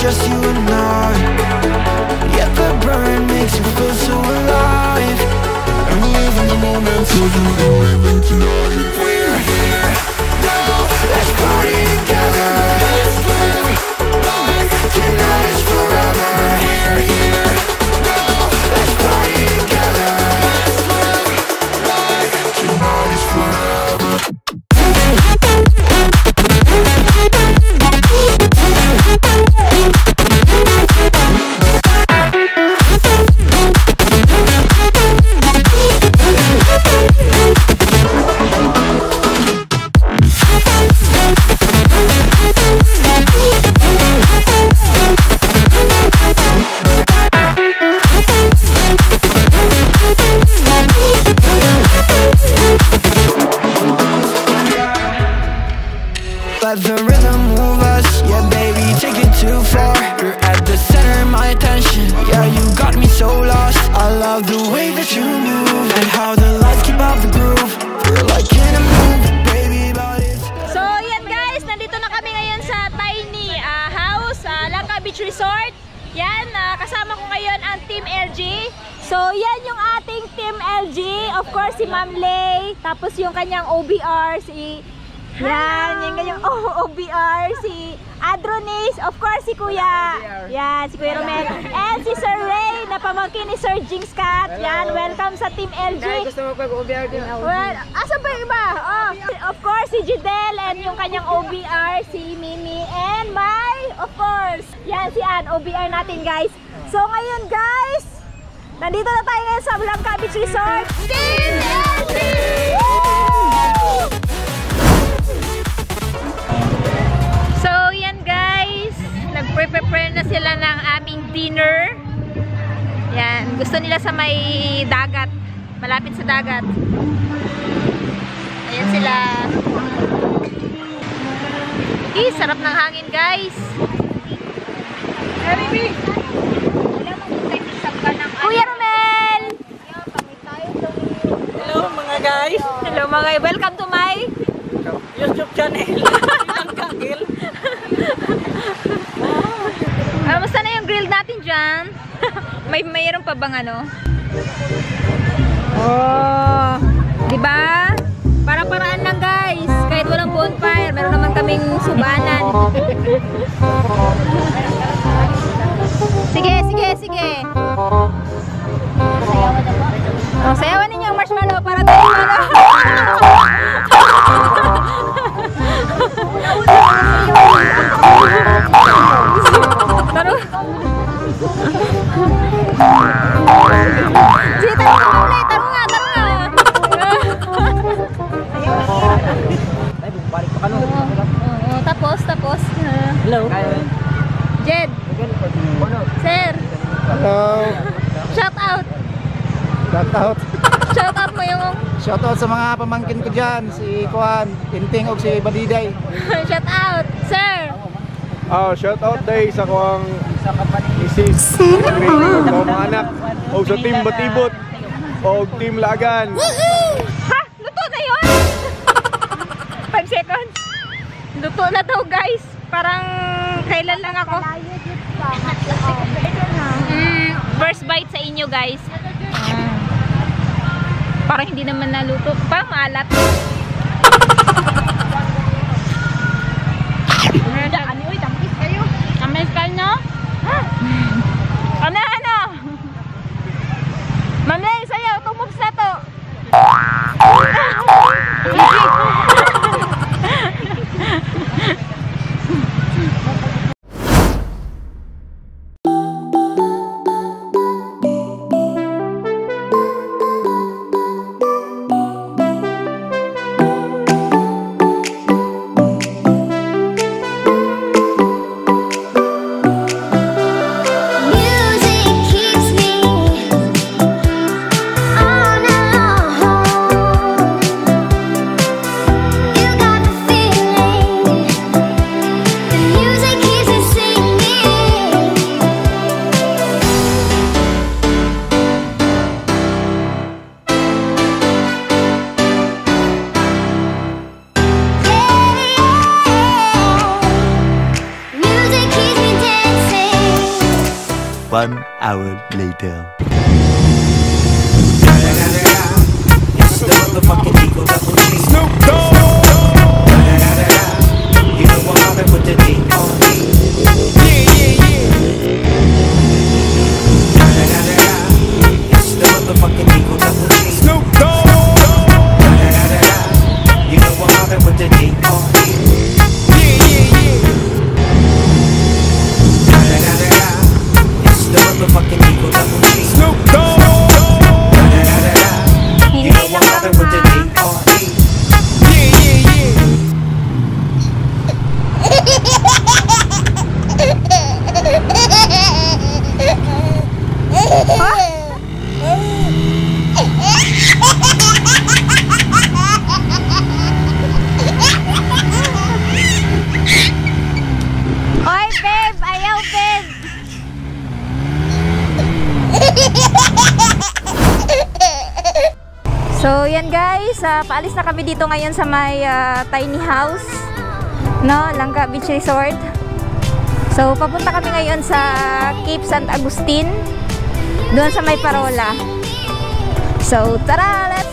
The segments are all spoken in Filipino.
just you and I. Yet the burn makes you feel so alive. Live in the moment till you Of course, si Ma'am Lay. Tapos yung kanyang OBR, si... Yan, yung kanyang oh, OBR, si Adronis. Of course, si Kuya. Yan, si Kuya Romel. And si Sir Ray, na pamangkin ni Sir Jinx Cat. Yan, welcome sa Team LG. gusto mo pag-OBR din. Well, asan ba yung iba? Oh, of course, si Jidel and yung kanyang OBR, si Mimi, and my, of course, yan si Ann, OBR natin guys. So ngayon guys, nandito na tayo ngayon sa Blanca Beach Resort. Team! So yan guys, nagpre-prepare na sila ng aming dinner. Yan, gusto nila sa may dagat, malapit sa dagat. Ayan sila. Eh, sarap ng hangin guys. Kuya Romel! Hello mga guys! Mga, welcome to my YouTube channel. Ang kakil. Kamusta na yung grill natin dyan? May mayroon pa bang ano? Oh, 'di ba? Para-paraan lang guys. Kahit walang bonfire, meron naman kaming subanan. Sige, sige, sige. Oh, sayawan ninyo ang marshmallow para tayo sir, Hello. shout out. Shout out. Shout out mo yung Shout out sa mga pamangkin ko dyan. Si Kuan, Tinting o si Badiday. shout out, sir. Ah, shout out day sa kuang misis, o mga anak, o sa team Batibot, o team Lagan. Ha? Luto na yun? 5 seconds. Luto na daw guys. Parang kailan lang ako. Mm, first bite sa inyo guys. Parang hindi naman naluto. Pa, maalat. One hour later. Snoop Dogg! Oy, babe! Ayaw, babe! So, yan guys. ah, paalis na kami dito ngayon sa may ah, tiny house. No? Langka Beach Resort. So, papunta kami ngayon sa Cape San Agustin. Doon sa may Parola. So, tara! Let's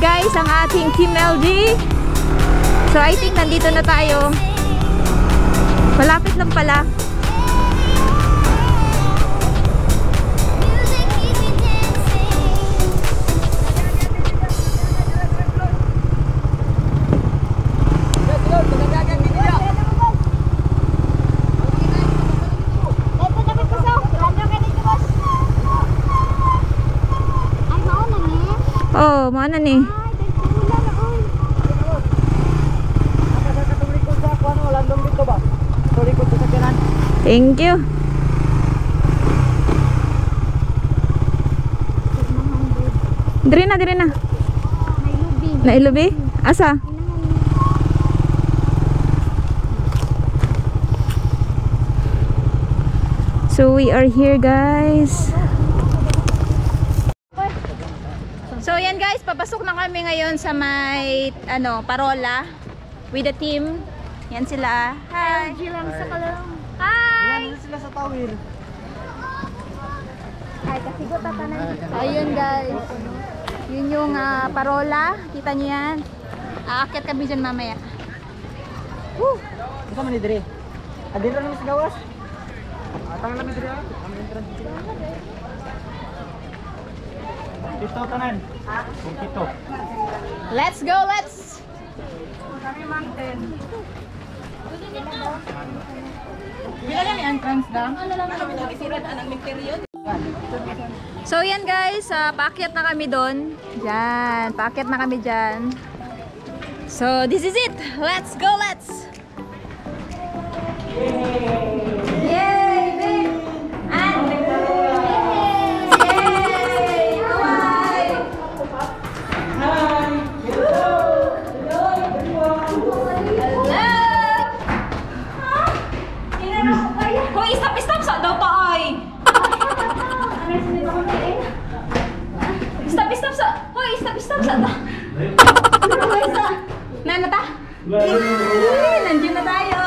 guys, ang ating Team LG. So, I think nandito na tayo. Malapit lang pala. Mana ni? Thank you. Dire na, dire na. Nailubi. Asa? So we are here guys. So yan guys, papasok na kami ngayon sa may ano, Parola with the team. Yan sila. Hi. LG lang sa kalong. Hi. sila sa tawil. Hi, kasi ko tatanan. Ayun guys. Yun yung ah, Parola. Kita niyo yan. Aakyat kami dyan mamaya. Woo! Ito man ni Dre. Adin lang sa gawas. Atang lang ni Dre. Ang entrance Dito tanan. Kung kito. Let's go, let's! So yan guys, uh, paakyat na kami doon. Diyan, paakyat na kami dyan. So this is it. Let's go, let's! Yay! babe! And... Yay! Bye! Hoy, stop, stop sa daw pa ay. Stop, stop sa. Hoy, stop, stop sa. Hoy, sa. Nana ta? Eh, Nandiyan na tayo.